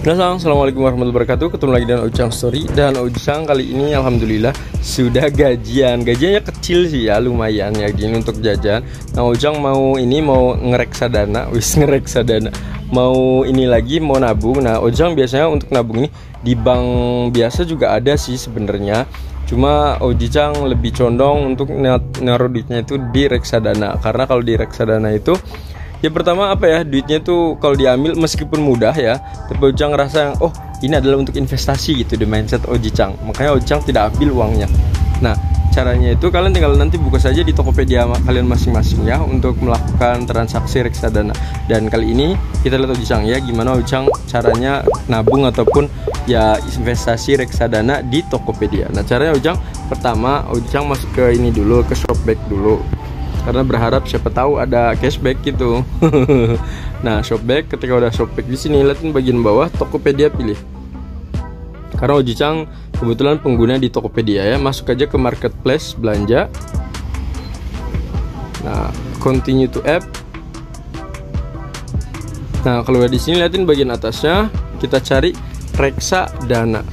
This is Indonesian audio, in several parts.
Halo, Assalamualaikum warahmatullahi wabarakatuh. Ketemu lagi dengan Ujang Story. Dan Ujang kali ini Alhamdulillah Sudah gajian. Gajiannya kecil sih ya Lumayan ya gini untuk jajan. Nah Ujang mau ini Mau ngereksadana Wis ngereksadana Mau ini lagi Mau nabung. Nah Ujang biasanya untuk nabung ini Di bank biasa juga ada sih sebenarnya. Cuma Ujang lebih condong Untuk naruh duitnya itu di reksadana. Karena kalau di reksadana itu ya pertama apa ya duitnya tuh kalau diambil meskipun mudah ya tapi Ojang ngerasa yang oh ini adalah untuk investasi gitu di mindset Ojicang makanya Ojang tidak ambil uangnya. Nah caranya itu kalian tinggal nanti buka saja di Tokopedia kalian masing-masing ya untuk melakukan transaksi reksadana. Dan kali ini kita lihat Ojang ya gimana Ojang caranya nabung ataupun ya investasi reksadana di Tokopedia. Nah caranya Ojang pertama Ojang masuk ke ini dulu ke Shopback dulu karena berharap siapa tahu ada cashback gitu. nah, shopback ketika udah shopback di sini lihatin bagian bawah Tokopedia pilih. Karena Ojicang kebetulan pengguna di Tokopedia ya, masuk aja ke marketplace belanja. Nah, continue to app. Nah, kalau di sini lihatin bagian atasnya, kita cari reksa dana.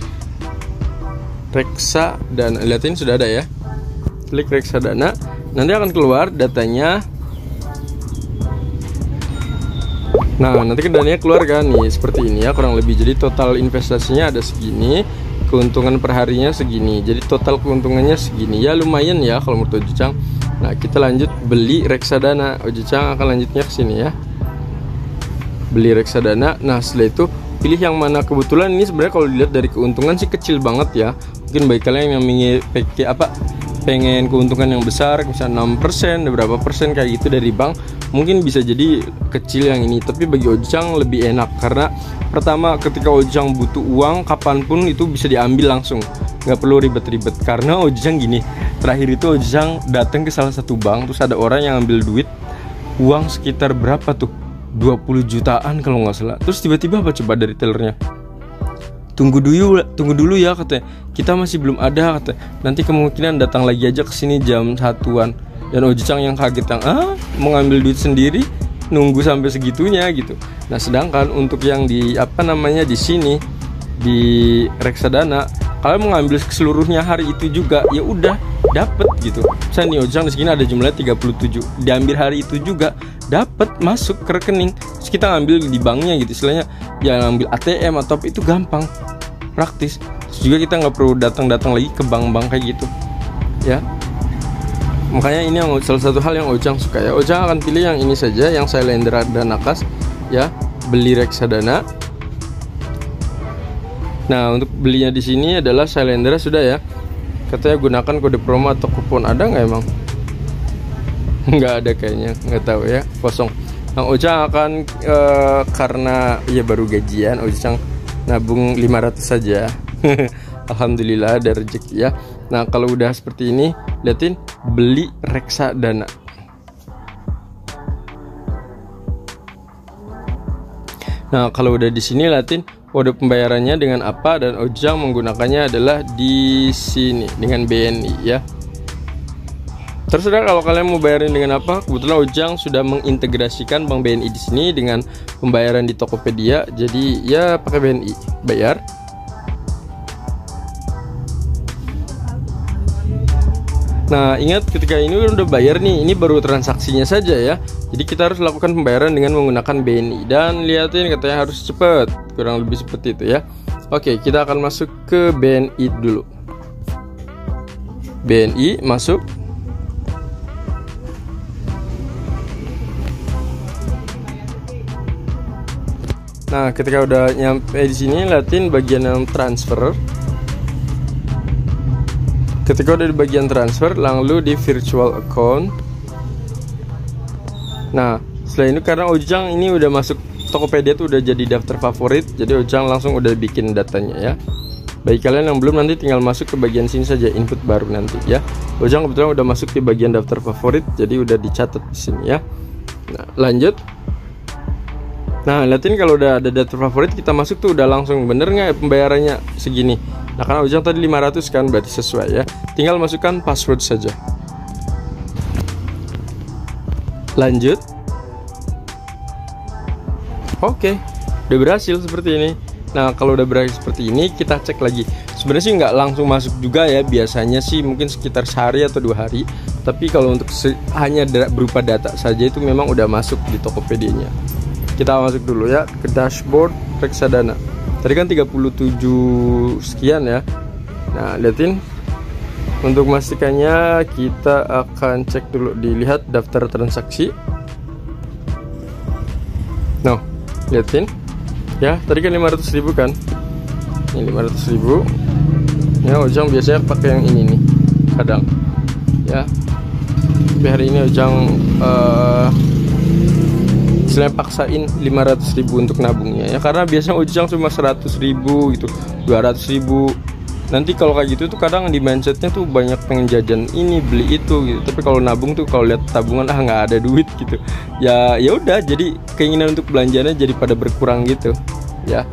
Reksa dana, lihatin sudah ada ya. Klik reksa dana nanti akan keluar datanya. Nah nanti ke dananya keluar kan? Nih seperti ini ya kurang lebih. Jadi total investasinya ada segini keuntungan perharinya segini. Jadi total keuntungannya segini. Ya lumayan ya kalau menurut Ojicang Nah kita lanjut beli reksadana. Ojicang akan lanjutnya ke sini ya. Beli reksadana. Nah setelah itu pilih yang mana. Kebetulan ini sebenarnya kalau dilihat dari keuntungan sih kecil banget ya. Mungkin bagi kalian yang ingin pakai apa pengen keuntungan yang besar misalnya 6% berapa persen kayak gitu dari bank mungkin bisa jadi kecil yang ini. Tapi bagi Ojang lebih enak karena pertama ketika Ojang butuh uang kapan pun itu bisa diambil langsung. Nggak perlu ribet-ribet karena Ojang gini terakhir itu Ojang datang ke salah satu bank terus ada orang yang ambil duit uang sekitar berapa tuh? 20 jutaan kalau nggak salah. Terus tiba-tiba apa coba dari tellernya tunggu dulu tunggu dulu ya katanya. Kita masih belum ada katanya. Nanti kemungkinan datang lagi aja ke sini jam satuan. Dan Ojicang yang kaget yang ah mengambil duit sendiri? Nunggu sampai segitunya gitu. Nah sedangkan untuk yang di apa namanya di sini di reksadana kalian mengambil seluruhnya hari itu juga ya udah dapet gitu. Saya nih Ojang di sini ada jumlahnya 37 diambil hari itu juga dapat masuk ke rekening. Terus kita ngambil di banknya gitu istilahnya ya ngambil ATM atau itu gampang praktis. Terus juga kita nggak perlu datang-datang lagi ke bank-bank kayak gitu ya. Makanya ini yang salah satu hal yang Ojang suka ya. Ojang akan pilih yang ini saja yang saya lendera dan nakas ya. Beli reksadana. Nah untuk belinya di sini adalah Silendra sudah ya katanya gunakan kode promo atau kupon. Ada nggak emang? Nggak ada kayaknya. Nggak tahu ya. Kosong. Kang Ojang akan e, karena ya baru gajian Ojang nabung 500 saja. Alhamdulillah ada rezeki ya. Nah kalau udah seperti ini liatin beli reksadana. Nah kalau udah di sini liatin kode pembayarannya dengan apa dan Ojang menggunakannya adalah di sini dengan BNI ya Terserah kalau kalian mau bayarin dengan apa. Kebetulan Ojang sudah mengintegrasikan Bank BNI di sini dengan pembayaran di Tokopedia. Jadi ya pakai BNI bayar. Nah ingat ketika ini udah bayar nih, ini baru transaksinya saja ya. Jadi kita harus lakukan pembayaran dengan menggunakan BNI dan lihatin katanya harus cepat, kurang lebih seperti itu ya. Oke kita akan masuk ke BNI dulu. BNI masuk Nah, ketika udah nyampe di sini, liatin bagian yang transfer. Ketika udah di bagian transfer, lalu di virtual account. Nah, setelah ini karena Ojang ini udah masuk Tokopedia tuh udah jadi daftar favorit, jadi Ojang langsung udah bikin datanya ya. Bagi kalian yang belum nanti tinggal masuk ke bagian sini saja input baru nanti ya. Ojang kebetulan udah masuk di bagian daftar favorit, jadi udah dicatat di sini ya. Nah, lanjut Nah, liatin kalau udah ada data favorit kita masuk tuh udah langsung bener nggak pembayarannya segini. Nah, karena Ujang tadi 500 kan berarti sesuai ya. Tinggal masukkan password saja. Lanjut. Oke, udah berhasil seperti ini. Nah kalau udah berakhir seperti ini kita cek lagi Sebenarnya sih nggak langsung masuk juga ya Biasanya sih mungkin sekitar sehari atau dua hari Tapi kalau untuk hanya berupa data saja itu memang udah masuk di Tokopedia nya Kita masuk dulu ya ke dashboard reksadana Tadi kan 37 sekian ya. Nah liatin. Untuk memastikannya kita akan cek dulu Dilihat daftar transaksi. Nah liatin. Ya tadi kan 500 ribu kan? Ini 500 ribu. Ya Ojang biasanya pakai yang ini nih kadang. Ya tapi hari ini Ojang uh, istilahnya paksain 500 ribu untuk nabungnya ya. Karena biasanya Ojang cuma 100 ribu gitu 200 ribu. Nanti kalau kayak gitu tuh kadang di mindsetnya tuh banyak pengen jajan ini beli itu gitu. Tapi kalau nabung tuh kalau lihat tabungan ah nggak ada duit gitu. Ya ya udah jadi keinginan untuk belanjanya jadi pada berkurang gitu ya.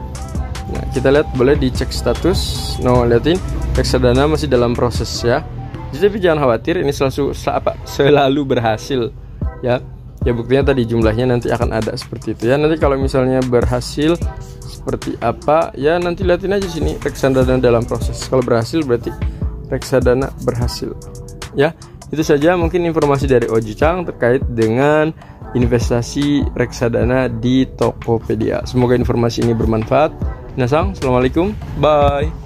Nah kita lihat boleh dicek status. No liatin reksadana masih dalam proses ya. Jadi tapi jangan khawatir ini selalu apa selalu berhasil ya ya buktinya tadi jumlahnya nanti akan ada seperti itu. Ya nanti kalau misalnya berhasil seperti apa ya nanti lihatin aja sini reksadana dalam proses. Kalau berhasil berarti reksadana berhasil. Ya itu saja mungkin informasi dari Oji Chang terkait dengan investasi reksadana di Tokopedia. Semoga informasi ini bermanfaat. Nasang, Assalamualaikum, bye